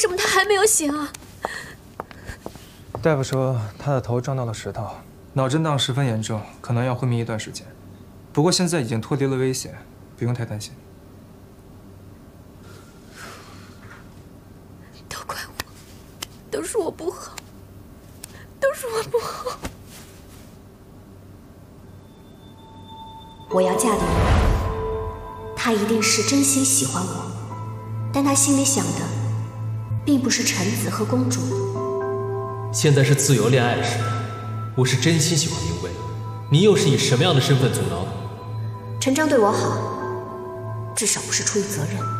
什么他还没有醒啊？大夫说他的头撞到了石头，脑震荡十分严重，可能要昏迷一段时间。不过现在已经脱离了危险，不用太担心。都怪我，都是我不好，都是我不好。我要嫁的人，他一定是真心喜欢我，但他心里想的，并不是臣子和公主。现在是自由恋爱时，我是真心喜欢明威，你又是以什么样的身份阻挠我？陈章对我好，至少不是出于责任。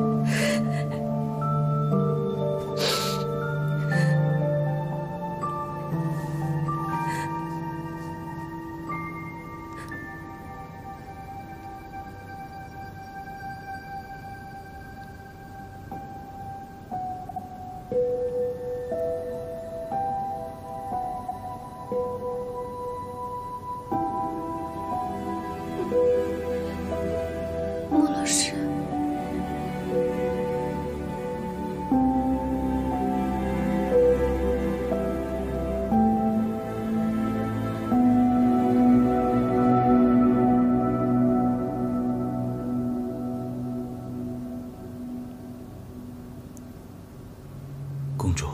公主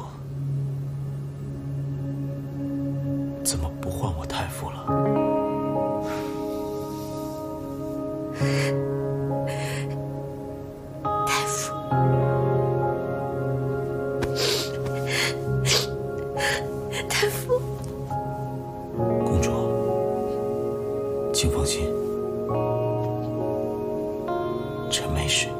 怎么不唤我太傅了？太傅。太傅。公主请放心臣没事。